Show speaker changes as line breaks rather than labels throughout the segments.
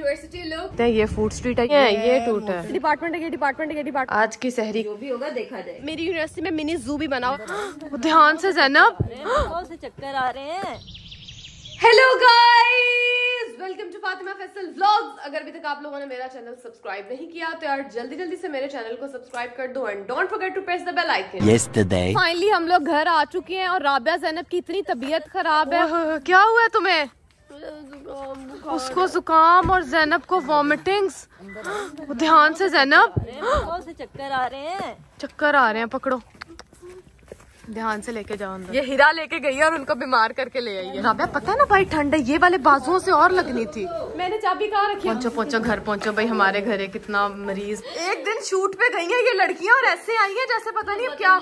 University लोग।
ये food street है ये ये टूट है।
डिपार्टमेंट है ये डिपार्टमेंट है ये डिपार्टमेंट
आज की शहरी
जो भी होगा देखा जाए
मेरी यूनिवर्सिटी में मिनी जू भी बना ध्यान से जैनब
से चक्कर आ रहे हैं।
Hello guys welcome to Fatima Faisal vlogs अगर अभी तक आप लोगों ने मेरा चैनल सब्सक्राइब नहीं किया तो यार जल्दी जल्दी से मेरे चैनल को सब्सक्राइब कर दो and don't forget to press the bell icon
yesterday.
Finally हम लोग घर आ चुके हैं और राबिया जैनब की इतनी तबीयत खराब है।
क्या हुआ है तुम्हें? उसको जुकाम और जैनब को वॉमिटिंग्स ध्यान से जैनब।
से चक्कर आ रहे हैं।
चक्कर आ रहे हैं पकड़ो। ध्यान से लेके जाओ अंदर। ये हीरा लेके गई है और उनको बीमार करके ले आई है। राबिया पता है ना भाई ठंड है ये वाले बाजुओं से और लगनी थी।
मैंने चाबी कहाँ रखी?
पहुंचो पहुंचो घर पहुंचो भाई हमारे घर है कितना मरीज़। एक दिन शूट पे गई है ये लड़कियाँ और ऐसे आई है जैसे पता नहीं अब क्या।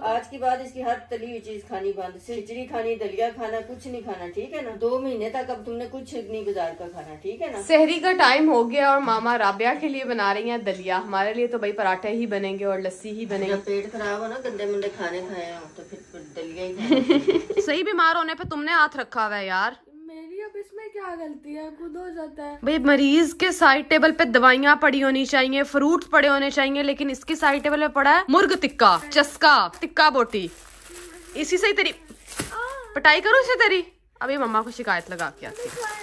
आज के बाद इसकी हर तली हुई चीज़ खानी बंद खिचड़ी खानी दलिया खाना कुछ नहीं खाना ठीक है ना? दो महीने तक अब तुमने कुछ नहीं बाज़ार का खाना ठीक है ना?
शहरी का टाइम हो गया और मामा राबिया के लिए बना रही है दलिया। हमारे लिए तो भाई पराठे ही बनेंगे और लस्सी ही बनेंगे।
पेट खराब हो ना गंदे मंदे खाने खाए हो तो फिर दलिया ही
सही बीमार होने पर तुमने हाथ रखा हुआ है यार।
क्या गलती है? खुद हो जाता है।
भाई मरीज़ के साइड टेबल पे दवाइयाँ पड़ी होनी चाहिए फ्रूट पड़े होने चाहिए लेकिन इसकी साइड टेबल पे पड़ा है मुर्ग टिक्का चस्का टिक्का बोटी। इसी से ही तेरी पटाई करो इसे तेरी? अभी मम्मा को शिकायत लगा के आती हूँ।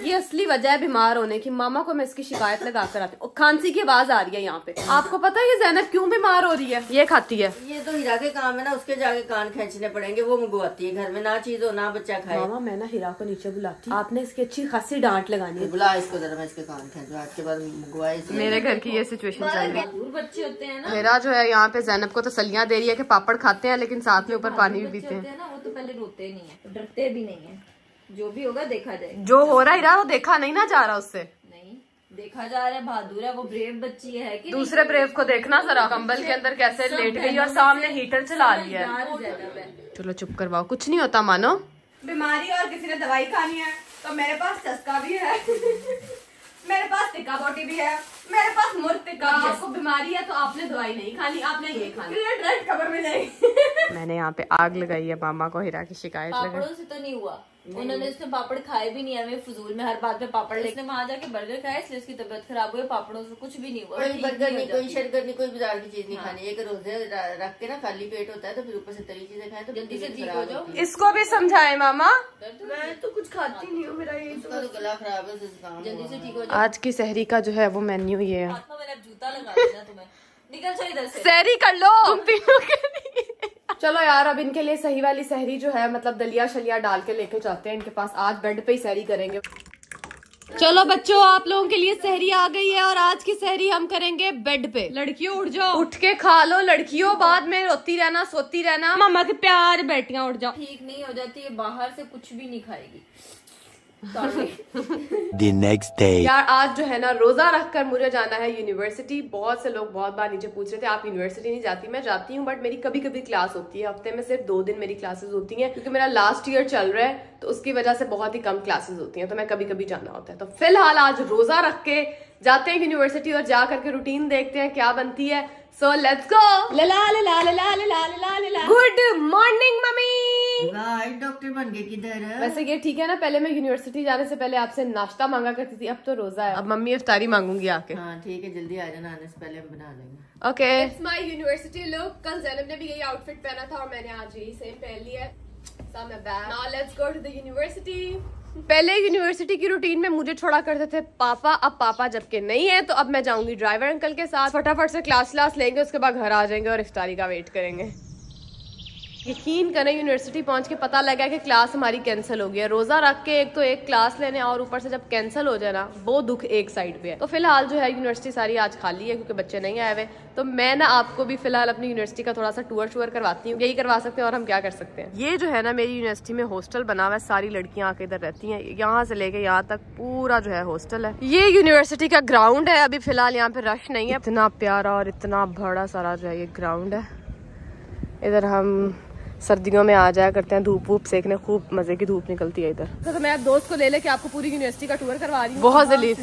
ये असली वजह है बीमार होने की। मामा को मैं इसकी शिकायत लगा कर आती हूँ। खांसी की आवाज़ आ रही है यहाँ पे। आपको पता है ये जैनब क्यों बीमार हो रही है? ये खाती है।
ये तो हीरा के काम है ना उसके जाके कान खींचने पड़ेंगे वो मंगवाती है घर में। ना चीज़ हो ना बच्चा खाए।
मामा मैं ना हीरा को नीचे बुलाती हूँ। आपने इसकी अच्छी खासी डांट लगानी है।
बुला इसको जरा मैं इसके कान खींच आज के बाद मंगवाए
मेरे घर की ये सिचुएशन चल रही है।
बच्चे होते हैं ना।
मेरा जो है यहाँ पे जैनब को तसलियाँ दे रही है की पापड़ खाते हैं लेकिन साथ में ऊपर पानी भी पीते हैं।
हैं ना वो तो पहले रोते नहीं है डरते भी नहीं है। जो भी होगा देखा जाए।
जो हो रहा है वो देखा नहीं ना जा रहा उससे।
नहीं देखा जा रहा है बहादुर है वो ब्रेव बच्ची है कि
दूसरे ब्रेव को देखना जरा कंबल के अंदर कैसे लेट गई और सामने हीटर चला लिया है।
है।
चलो चुप करवाओ कुछ नहीं होता मानो।
बीमारी और किसी ने दवाई खानी है तो मेरे पास चस्का भी है। मेरे पास टिक्का बोटी भी है मेरे पास मुर्ग टिक्का। है
आपको बीमारी है तो आपने दवाई नहीं खानी आपने ये खानी।
खबर में नहीं।
मैंने यहाँ पे आग लगाई है मामा को हीरा की शिकायत
से तो नहीं हुआ। उन्होंने उसने पापड़ खाए भी नहीं हमें फजूल में हर बात में पापड़। लेके वहाँ जाके बर्गर खाए इसलिए उसकी तबीयत खराब हुई पापड़ों से कुछ भी नहीं हुआ।
कोई बर्गर नहीं कोई शर्गर नहीं कोई बाज़ार की चीज़ नहीं खानी। एक रोज़े रख के ना खाली पेट होता है तो फिर ऊपर से तली चीज़ें खाएँ तो
जल्दी से ठीक हो जाओ।
इसको भी समझाए मामा।
मैं तो कुछ खाती नहीं हूँ मेरा ये
तो गला खराब है
जल्दी से ठीक हो जाओ।
आज की शहरी का जो है वो मेन्यू ये है।
जूता लगा देना तुम्हें। निकल जाओ इधर से।
सहरी कर लो। तुम तीनों के लिए चलो यार अब इनके लिए सही वाली सहरी जो है मतलब दलिया शलिया डाल के लेके जाते हैं। इनके पास आज बेड पे ही सहरी करेंगे। चलो बच्चों आप लोगों के लिए सहरी आ गई है और आज की सहरी हम करेंगे बेड पे। लड़कियों उठ जाओ। उठ के खा लो लड़कियों बाद में रोती रहना सोती रहना। मामा के प्यार बैठिया उठ जाओ।
ठीक नहीं हो जाती है बाहर से कुछ भी नहीं खाएगी।
The next day.
यार आज जो है ना रोजा रख कर मुझे जाना है यूनिवर्सिटी बहुत से लोग बहुत बार नीचे पूछ रहे थे आप यूनिवर्सिटी नहीं जाती? मैं जाती हूँ बट मेरी कभी कभी क्लास होती है। हफ़्ते में सिर्फ़ दो दिन मेरी क्लासेस होती हैं क्योंकि मेरा लास्ट ईयर चल रहा है तो उसकी वजह से बहुत ही कम क्लासेस होती हैं तो मैं कभी कभी जाना होता है। तो फ़िलहाल आज रोजा रख के जाते हैं यूनिवर्सिटी और जा करके रूटीन देखते हैं क्या बनती है। सो लेट्स गो लला लला लला लला लला लला गुड मॉर्निंग
डॉक्टर बन गए किधर?
वैसे ये ठीक है ना पहले मैं यूनिवर्सिटी जाने से पहले आपसे नाश्ता मांगा करती थी अब तो रोजा है। अब मम्मी इफ्तारी मांगूँगी आके।
हाँ ठीक है जल्दी आ जाना आने से पहले हम बना लेंगे।
Okay
it's my university look कल जैनब ने भी यही आउटफिट पहना था और मैंने आज यही सेम पहन लिया है। University.
पहले यूनिवर्सिटी की रूटीन में मुझे छोड़ा करते थे पापा अब पापा जबकि नहीं है तो अब मैं जाऊँगी ड्राइवर अंकल के साथ। फटाफट से क्लास क्लास लेंगे उसके बाद घर आ जाएँगे और इफ्तारी का वेट करेंगे। यकीन करें यूनिवर्सिटी पहुँच के पता लगा कि क्लास हमारी कैंसिल हो गई है। रोजा रख के एक तो एक क्लास लेने और ऊपर से जब कैंसिल हो जाए ना, वो दुख एक साइड पे है। तो फ़िलहाल जो है यूनिवर्सिटी सारी आज खाली है क्योंकि बच्चे नहीं आए हुए। तो मैं ना आपको भी फ़िलहाल अपनी यूनिवर्सिटी का थोड़ा सा टूर शूर करवाती हूँ। यही करवा सकते हैं और हम क्या कर सकते हैं? ये जो है ना, मेरी यूनिवर्सिटी में हॉस्टल बना हुआ है। सारी लड़कियाँ आके इधर रहती हैं। यहाँ से लेके यहाँ तक पूरा जो है हॉस्टल है। ये यूनिवर्सिटी का ग्राउंड है। अभी फ़िलहाल यहाँ पे रश नहीं है। इतना प्यारा और इतना बड़ा सारा जो है ये ग्राउंड है। इधर हम सर्दियों में आ जाया करते हैं धूप वूप सेकने खूब मज़े की धूप निकलती है इधर। तो मैं दोस्त को ले लेके आपको पूरी यूनिवर्सिटी का टूर करवा रही हूँ। बहुत जलील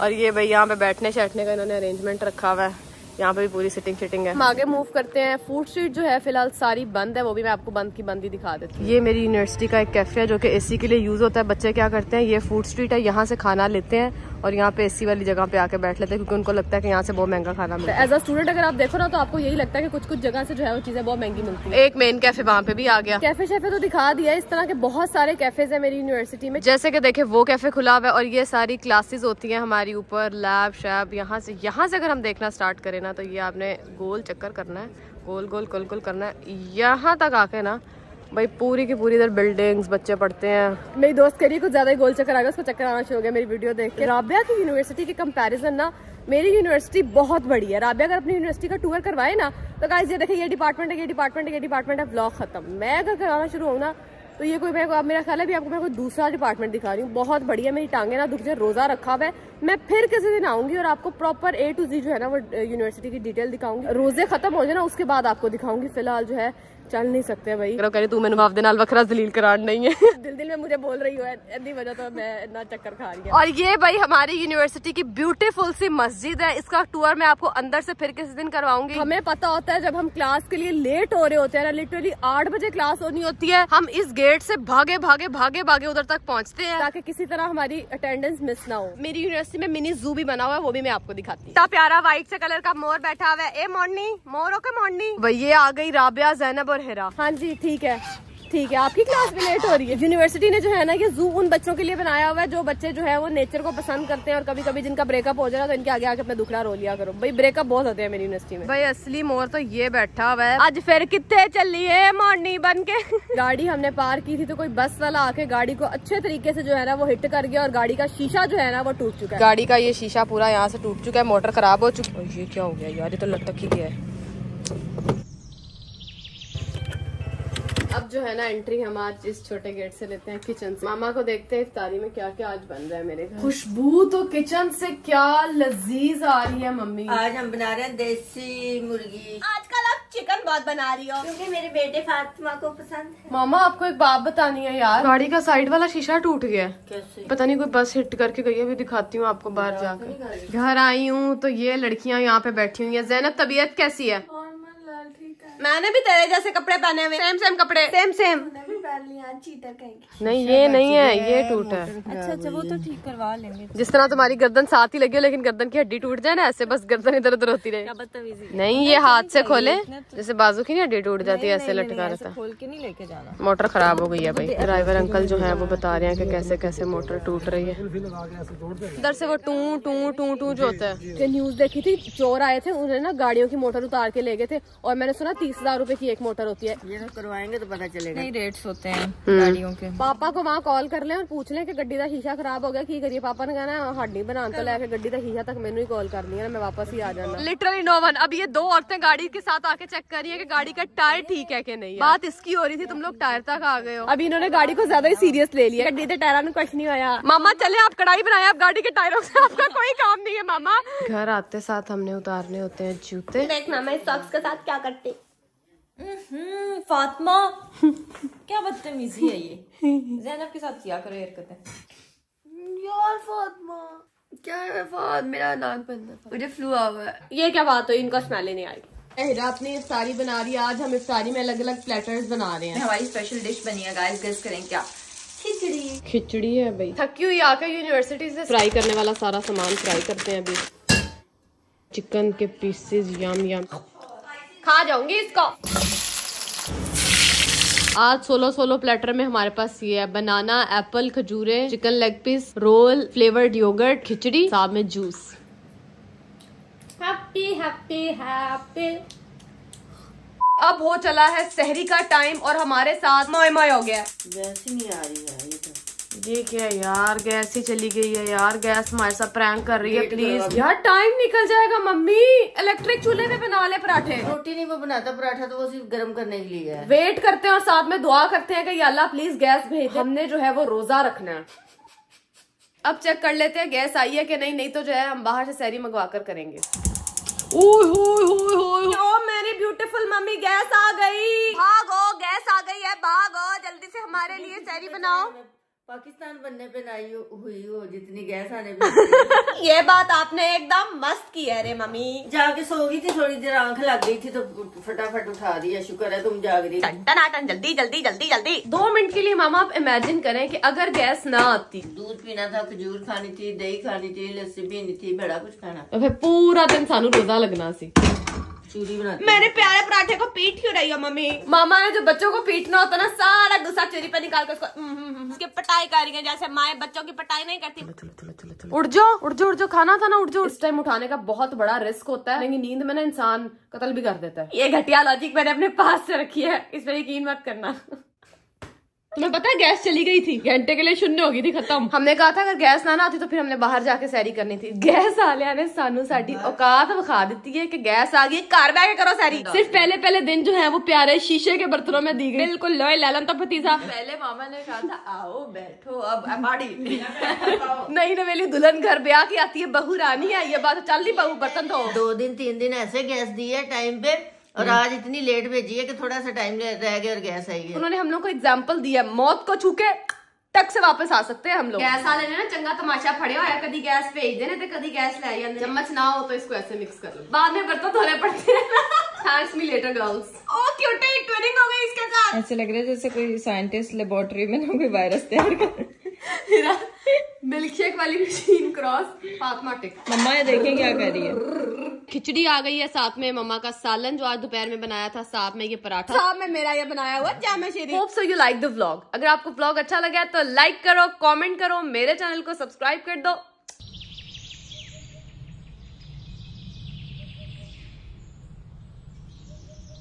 और ये भाई यहाँ पे बैठने शैठने का इन्होंने अरेंजमेंट रखा हुआ है। यहाँ पे भी पूरी सिटिंग शिटिंग है। हम आगे मूव करते हैं। फ़ूड स्ट्रीट जो है फ़िलहाल सारी बंद है। वो भी मैं आपको बंद की बंद ही दिखा देती हूँ। ये मेरी यूनिवर्सिटी का एक कैफ़े है जो कि एसी के लिए यूज़ होता है। बच्चे क्या करते हैं ये फ़ूड स्ट्रीट है। यहाँ से खाना लेते हैं। और यहाँ पे एसी वाली जगह पे आके बैठ लेते हैं क्योंकि उनको लगता है कि यहाँ से बहुत महँगा खाना मिलता है। एज अ स्टूडेंट अगर आप देखो ना तो आपको यही लगता है कि कुछ कुछ जगह से जो है वो चीज़ें बहुत महँगी मिलती है। एक मेन कैफ़े वहाँ पे भी आ गया। कैफ़े शेफे तो दिखा दिया इस तरह के बहुत सारे कैफेज है मेरी यूनिवर्सिटी में। जैसे कि देखे वो कैफ़े खुला हुआ है और ये सारी क्लासेज होती है हमारी ऊपर लैब शैब यहाँ से यहाँ से अगर हम देखना स्टार्ट करें ना तो ये आपने गोल चक्कर करना है गोल गोल गोल गोल करना है। यहाँ तक आके ना भाई, पूरी की पूरी इधर बिल्डिंग्स बच्चे पढ़ते हैं। मेरी दोस्त करिए कुछ ज़्यादा ही गोल चक्कर आ गया उसको चक्कर आना शुरू हो गया मेरी वीडियो देख के। राबिया की यूनिवर्सिटी के कंपैरिजन ना, मेरी यूनिवर्सिटी बहुत बड़ी है। राबिया अगर अपनी यूनिवर्सिटी का टूर करवाए ना तो गाइस ये देखिए ये डिपार्टमेंट है, ये डिपार्टमेंट है, ये डिपार्टमेंट है ब्लॉग खत्म। मैं अगर कराना शुरू हूँ ना तो ये कोई को मेरा ख्याल है भी आपको मैं कोई दूसरा डिपार्टमेंट दिखा रही हूँ। बहुत बढ़िया मेरी टांगे ना दुख रोजा रखा हुआ है। मैं फिर किसी दिन आऊँगी और आपको प्रॉपर ए टू जी जो है ना, वो यूनिवर्सिटी की डिटेल दिखाऊँगी। रोज़े खत्म हो जाए ना, उसके बाद आपको दिखाऊँगी, फ़िलहाल जो है। चल नहीं सकते भाई। कह रही तू बाप दे नाल वखरा जलील करार नहीं है। दिल दिल में मुझे बोल रही हो इतनी वजह तो मैं इतना चक्कर खा रही हूँ। और ये भाई हमारी यूनिवर्सिटी की ब्यूटीफुल सी मस्जिद है। इसका टूर मैं आपको अंदर से फिर किसी दिन करवाऊँगी? हमें पता होता है जब हम क्लास के लिए लेट हो रहे होते हैं ना लिटरली आठ बजे क्लास होनी होती है। हम इस गेट से भागे भागे भागे भागे उधर तक पहुँचते हैं। ताकि किसी तरह हमारी अटेंडेंस मिस ना हो। मेरी यूनिवर्सिटी में मिनी जू भी बना हुआ है वो भी मैं आपको दिखाती हूँ। इतना प्यारा व्हाइट से कलर का मोर बैठा हुआ है। ए मॉर्निंग मोर ओके मॉर्निंग भाई ये आ गई राबिया जैनब और हेरा। हाँ जी ठीक है। ठीक है आपकी क्लास भी लेट हो रही है। यूनिवर्सिटी ने जो है ना ये जू उन बच्चों के लिए बनाया हुआ है जो बच्चे जो है वो नेचर को पसंद करते हैं और कभी कभी जिनका ब्रेकअप हो जाएगा तो इनके आगे आके अपना दुखड़ा रो लिया करो। भाई ब्रेकअप बहुत होते हैं मेरी यूनिवर्सिटी में। भाई असली मोर तो ये बैठा हुआ है। आज फिर कितने चल है मॉर्निंग बन के? गाड़ी हमने पार की थी तो कोई बस वाला आके गाड़ी को अच्छे तरीके से जो है ना वो हिट कर गया और गाड़ी का शीशा जो है ना वो टूट चुका है। गाड़ी का ये शीशा पूरा यहाँ से टूट चुका है मोटर खराब हो चुकी है ये क्या हो गया यार? ये तो लटक ही गया है। अब जो है ना एंट्री हम आज इस छोटे गेट से लेते हैं किचन से। मामा को देखते हैं इफ्तारी में क्या क्या आज बन रहा है मेरे घर। खुशबू तो किचन से क्या लजीज आ रही है मम्मी।
आज हम बना रहे हैं देसी मुर्गी।
आजकल आप चिकन बहुत बना रही हो।
क्योंकि मेरे बेटे फातिमा को पसंद है।
मामा आपको एक बात बतानी है यार। गाड़ी का साइड वाला शीशा टूट गया। है
कैसे?
पता नहीं कोई बस हिट करके गई है अभी दिखाती हूँ आपको बाहर जाकर। घर आई हूँ तो ये लड़कियाँ यहाँ पे बैठी हुई है। जैनब तबीयत कैसी है?
मैंने भी तेरे जैसे कपड़े पहने हुए
सेम सेम कपड़े।
सेम सेम
नहीं ये नहीं है ये टूटा है।
अच्छा अच्छा वो तो ठीक करवा लेंगे।
जिस तरह तुम्हारी गर्दन साथ ही लगी हो लेकिन गर्दन की हड्डी टूट जाए ना ऐसे बस गर्दन इधर उधर होती रहे। नहीं ये हाथ से खोले जैसे बाजू की नहीं हड्डी टूट जाती है ऐसे लटका रहता है
खोल के नहीं लेके जाना।
मोटर खराब हो गई है भाई। ड्राइवर अंकल जो है वो बता रहे हैं कि कैसे कैसे मोटर टूट रही है। इधर से वो टू टू टू टू जो होता है। न्यूज़ देखी थी चोर आए थे उन्होंने ना गाड़ियों की मोटर उतार के ले गए थे और मैंने सुना तीस हज़ार रूपए की एक मोटर होती है।
ये करवाएँगे तो पता चलेगा।
नहीं रेट्स होते हैं गाड़ियों के।
पापा को वहाँ कॉल कर ले और पूछ ले कि गड्डी का शीशा खराब हो गया की करिए? पापा ने कहना हड्डी बना तो लेके गड्डी का शीशा तक मैंने ही कॉल करनी है ना मैं वापस ही आ जाना। लिटरली नो वन अब ये दो औरतें गाड़ी के साथ आके चेक कर रही है कि गाड़ी का टायर ठीक है की नहीं बात इसकी हो रही थी तुम लोग टायर तक आ गए हो। अभी इन्होंने गाड़ी को ज़्यादा ही सीरियस ले लिया। गड्डी के टायरा में कुछ नहीं आया। मामा चले आप कढ़ाई बनाए आप गाड़ी के टायरों से आपका कोई काम नहीं है मामा। घर आते साथ हमने उतारने होते हैं जूते।
देखना मैं इस सॉक्स के साथ क्या करती?
हम्म फातिमा। क्या बदतमीजी है ये? जैनब के साथ किया करो हरकतें।
यार फातिमा क्या है फात? मेरा नाक बंद है। मुझे फ्लू आ हुआ है। ये क्या बात हो इनका स्मेल ही नहीं आएगी हिरा अपनी इफ्तारी बना रही है। आज हम इफ्तारी में अलग अलग प्लेटर्स बना रहे हैं।
हमारी स्पेशल डिश बनी है गाइस गेस करें क्या? खिचड़ी।
खिचड़ी है भाई। थकी हुई आकर यूनिवर्सिटी से फ्राई करने वाला सारा सामान फ्राई करते हैं अभी। चिकन के पीसेस यम यम खा जाऊँगी इसको। आज सोलो सोलो प्लेटर में हमारे पास ये है banana apple खजूरे chicken leg piece roll flavoured yogurt खिचड़ी साथ में जूस। Happy happy happy. अब हो चला है सहरी का टाइम और हमारे साथ मोय मोय हो गया।
गैस नहीं आ रही है ये
क्या यार? गैस ही चली गई है यार। गैस हमारे साथ प्रैंक कर रही है प्लीज़ यार टाइम निकल जाएगा मम्मी। इलेक्ट्रिक चूल्हे पे बना ले पराठे।
रोटी नहीं वो बनाता पराठा तो वो सिर्फ़ गर्म करने के लिए है।
वेट करते हैं और साथ में दुआ करते हैं कि या अल्लाह प्लीज़ गैस भेज हमने जो है वो रोजा रखना है। अब चेक कर लेते हैं गैस आई है कि नहीं? नहीं तो जो है हम बाहर से सैरी मंगवा कर करेंगे।
मेरी ब्यूटीफुल मम्मी गैस आ गई। भागो गैस आ गई है भागो। जल्दी से हमारे लिए सैरी बनाओ।
पाकिस्तान बनने पे ना हो- हुई हो जितनी गैस आने पे
ये बात आपने एकदम मस्त की है रे मम्मी।
जाके सो गई थी थोड़ी देर आँख लग गई थी तो फटाफट उठा दिया शुक्र है तुम जाग रही।
टनाटन जल्दी जल्दी जल्दी जल्दी। दो मिनट के लिए मामा आप इमेजिन करें कि अगर गैस ना आती।
दूध पीना था खजूर खानी थी दही खानी थी लस्सी पीनी थी बड़ा कुछ खाना।
तो फिर पूरा दिन सानू रोजा लगना सी।
चूरी बनाती
मेरे प्यारे पराठे को पीट क्यों रही है मम्मी?
मामा ने जो बच्चों को पीटना होता है ना सारा गुस्सा चोरी पे निकाल कर उसको हम्म, हम्म, हम्म,
उसकी पटाई कर रही है जैसे माए बच्चों की पटाई नहीं करती।
उठ जाओ उठ जाओ उठ जाओ खाना था ना उठ जाओ। इस टाइम उठाने का बहुत बड़ा रिस्क होता है। लेकिन नींद में ना इंसान कतल भी कर देता है। ये घटिया लॉजिक मैंने अपने पास से रखी है इस पर यकीन मत करना। तुम्हें पता है गैस चली गई थी? घंटे के लिए शून्य हो गई थी खत्म। हमने कहा था अगर गैस ना ना आती तो फिर हमने बाहर जाके सैरी करनी थी। गैस वाले ने सानू साडी औकात विखा दी है कि गैस आ गई घर बैठ के करो सैरी। सिर्फ़ पहले पहले दिन जो है वो प्यारे शीशे के बर्तनों में दी गई। बिल्कुल लोए लालन तो भतीजा। पहले मामा ने कहा था आओ बैठो अब नई नवेली दुल्हन घर ब्याह की आती है बहू रानी आई है ये बात चल रही बहू बर्तन धो।
दो दिन तीन दिन ऐसे गैस दी है टाइम पे और आज इतनी लेट भेजी है कि थोड़ा सा टाइम रह गया और गैस आई है।
उन्होंने हम लोग को एग्ज़ाम्पल दिया। मौत को छूके टक से वापस आ सकते हैं हम लोग। गैस वाले ने ना चंगा तमाशा फड़िया होया कभी गैस भेज देने ते कदी गैस ले आंदे चम्मच ना हो तो इसको ऐसे मिक्स कर लो। बाद में बर्तन धोने पड़ते हैं। Thanks me later girls
oh cutie twinning हो गई इसके साथ।
ऐसे लग रहा है जैसे कोई साइंटिस्ट लेबोरेटरी में ना कोई वायरस तैयार कर
मेरा मिल्कशेक वाली मशीन क्रॉस फातमा टिक।
मम्मा ये देखें क्या कर रही है।
खिचड़ी आ गई है साथ में मम्मा का सालन जो आज दोपहर में बनाया था साथ में ये पराठा।
साथ में मेरा ये बनाया हुआ जामा शेरी
hope so you like the vlog अगर आपको व्लॉग अच्छा लगा तो लाइक करो कमेंट करो मेरे चैनल को सब्सक्राइब कर दो।